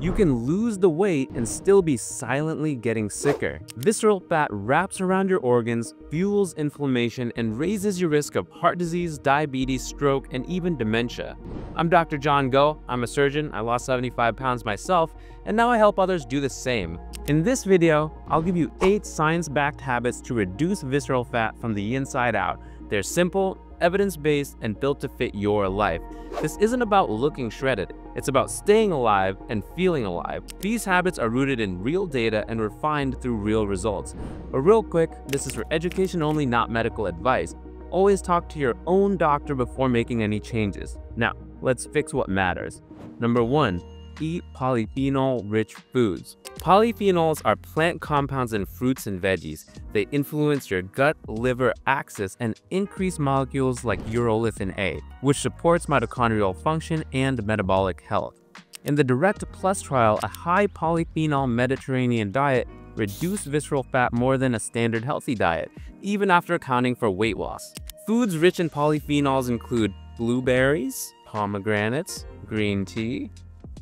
You can lose the weight and still be silently getting sicker. Visceral fat wraps around your organs, fuels inflammation, and raises your risk of heart disease, diabetes, stroke, and even dementia. I'm Dr. Jon Go. I'm a surgeon. I lost 75 pounds myself, and now I help others do the same. In this video, I'll give you 8 science-backed habits to reduce visceral fat from the inside out. They're simple, evidence-based, and built to fit your life. This isn't about looking shredded, it's about staying alive and feeling alive. These habits are rooted in real data and refined through real results. But real quick, this is for education only, not medical advice. Always talk to your own doctor before making any changes. Now, let's fix what matters. Number one, eat polyphenol-rich foods. Polyphenols are plant compounds in fruits and veggies. They influence your gut-liver axis and increase molecules like urolithin A, which supports mitochondrial function and metabolic health. In the Direct Plus trial, a high polyphenol Mediterranean diet reduced visceral fat more than a standard healthy diet, even after accounting for weight loss. Foods rich in polyphenols include blueberries, pomegranates, green tea,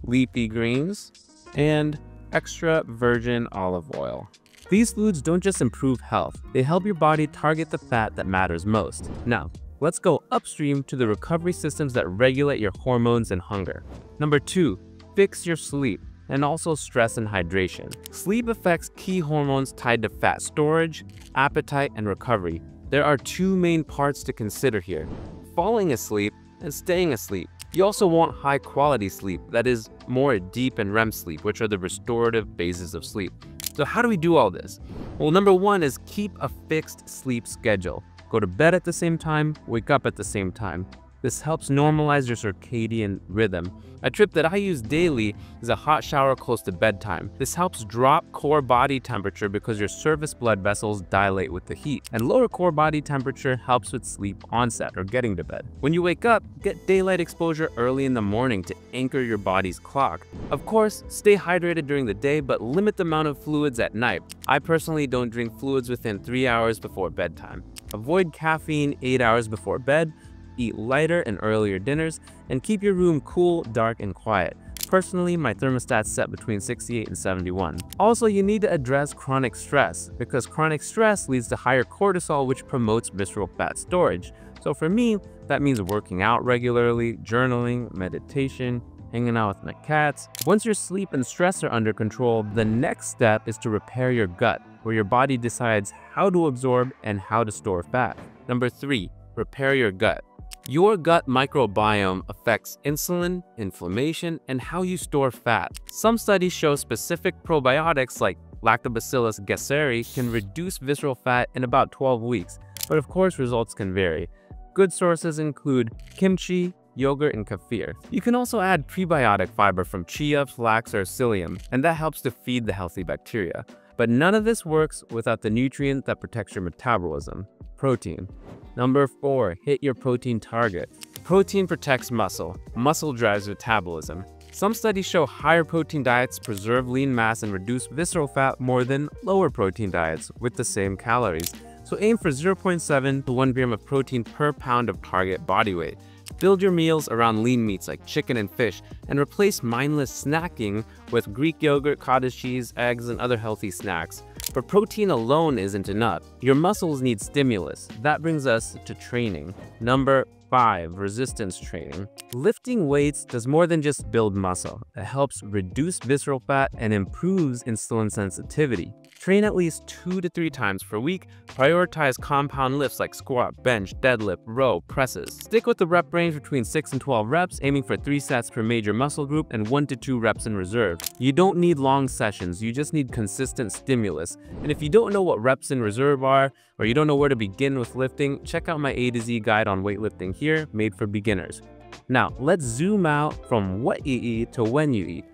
leafy greens, and extra virgin olive oil. These foods don't just improve health, they help your body target the fat that matters most. Now, let's go upstream to the recovery systems that regulate your hormones and hunger. Number 2. Fix your sleep and also stress and hydration. Sleep affects key hormones tied to fat storage, appetite, and recovery. There are two main parts to consider here, falling asleep and staying asleep. You also want high quality sleep, that is more deep and REM sleep, which are the restorative phases of sleep. So how do we do all this? Well, number one is keep a fixed sleep schedule. Go to bed at the same time, wake up at the same time. This helps normalize your circadian rhythm. A trip that I use daily is a hot shower close to bedtime. This helps drop core body temperature because your surface blood vessels dilate with the heat. And lower core body temperature helps with sleep onset or getting to bed. When you wake up, get daylight exposure early in the morning to anchor your body's clock. Of course, stay hydrated during the day, but limit the amount of fluids at night. I personally don't drink fluids within 3 hours before bedtime. Avoid caffeine 8 hours before bed, eat lighter and earlier dinners, and keep your room cool, dark, and quiet. Personally, my thermostat's set between 68 and 71. Also, you need to address chronic stress, because chronic stress leads to higher cortisol which promotes visceral fat storage. So for me, that means working out regularly, journaling, meditation, hanging out with my cats. Once your sleep and stress are under control, the next step is to repair your gut, where your body decides how to absorb and how to store fat. Number 3. Repair your gut. Your gut microbiome affects insulin, inflammation, and how you store fat. Some studies show specific probiotics like Lactobacillus gasseri can reduce visceral fat in about 12 weeks, but of course results can vary. Good sources include kimchi, yogurt, and kefir. You can also add prebiotic fiber from chia, flax, or psyllium, and that helps to feed the healthy bacteria. But none of this works without the nutrient that protects your metabolism, protein. Number 4. Hit your protein target. Protein protects muscle. Muscle drives metabolism. Some studies show higher protein diets preserve lean mass and reduce visceral fat more than lower protein diets with the same calories. So aim for 0.7 to 1 gram of protein per pound of target body weight. Build your meals around lean meats like chicken and fish, and replace mindless snacking with Greek yogurt, cottage cheese, eggs, and other healthy snacks. But protein alone isn't enough. Your muscles need stimulus. That brings us to training. Number 5. Resistance training. Lifting weights does more than just build muscle. It helps reduce visceral fat and improves insulin sensitivity. Train at least two to three times per week. Prioritize compound lifts like squat, bench, deadlift, row, presses. Stick with the rep range between 6 and 12 reps, aiming for 3 sets per major muscle group and 1 to 2 reps in reserve. You don't need long sessions, you just need consistent stimulus. And if you don't know what reps in reserve are, or you don't know where to begin with lifting, check out my A to Z guide on weightlifting here, made for beginners. Now, let's zoom out from what you eat to when you eat.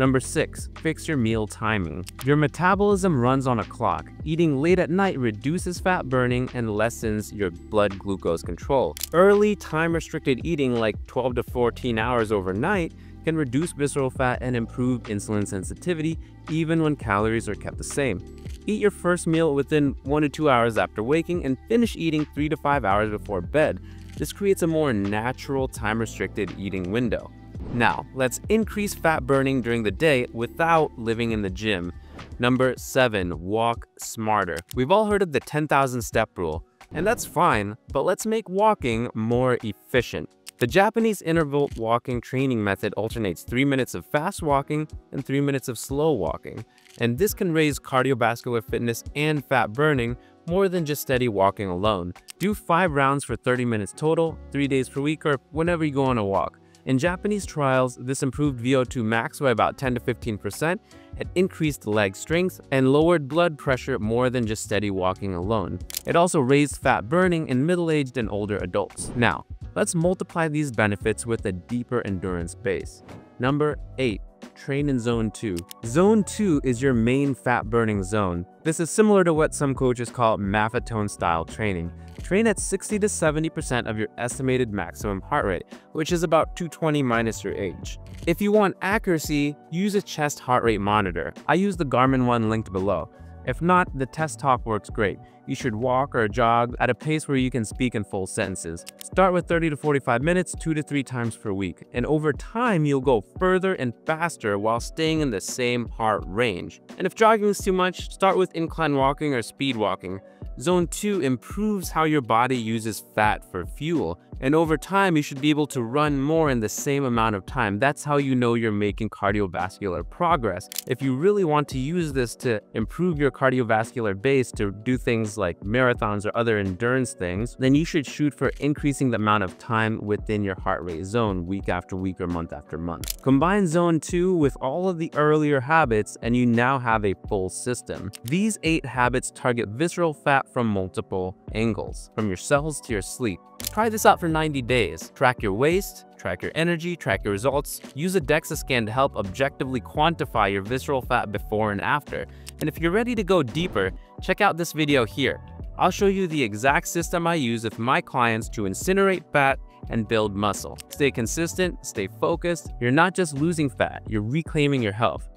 Number 6. Fix your meal timing. Your metabolism runs on a clock. Eating late at night reduces fat burning and lessens your blood glucose control. Early time-restricted eating like 12 to 14 hours overnight can reduce visceral fat and improve insulin sensitivity even when calories are kept the same. Eat your first meal within 1 to 2 hours after waking and finish eating 3 to 5 hours before bed. This creates a more natural time-restricted eating window. Now, let's increase fat burning during the day without living in the gym. Number 7. Walk smarter. We've all heard of the 10,000 step rule, and that's fine, but let's make walking more efficient. The Japanese interval walking training method alternates 3 minutes of fast walking and 3 minutes of slow walking, and this can raise cardiovascular fitness and fat burning more than just steady walking alone. Do 5 rounds for 30 minutes total, 3 days per week, or whenever you go on a walk. In Japanese trials, this improved VO2 max by about 10 to 15%, it increased leg strength, and lowered blood pressure more than just steady walking alone. It also raised fat burning in middle-aged and older adults. Now, let's multiply these benefits with a deeper endurance base. Number 8 train in zone 2. Zone 2 is your main fat burning zone. This is similar to what some coaches call Maffetone style training. Train at 60 to 70% of your estimated maximum heart rate, which is about 220 minus your age. If you want accuracy, use a chest heart rate monitor. I use the Garmin one linked below. If not, the test talk works great. You should walk or jog at a pace where you can speak in full sentences. Start with 30 to 45 minutes, 2 to 3 times per week, and over time you'll go further and faster while staying in the same heart range. And if jogging is too much, start with incline walking or speed walking. Zone 2 improves how your body uses fat for fuel, and over time you should be able to run more in the same amount of time. That's how you know you're making cardiovascular progress. If you really want to use this to improve your cardiovascular base to do things like marathons or other endurance things, then you should shoot for increasing the amount of time within your heart rate zone week after week or month after month. Combine zone 2 with all of the earlier habits and you now have a full system. These 8 habits target visceral fat from multiple angles, from your cells to your sleep. Try this out for 90 days. Track your waist, track your energy, track your results. Use a DEXA scan to help objectively quantify your visceral fat before and after. And if you're ready to go deeper, check out this video here. I'll show you the exact system I use with my clients to incinerate fat and build muscle. Stay consistent, stay focused. You're not just losing fat, you're reclaiming your health.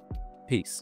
Peace.